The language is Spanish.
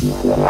Gracias.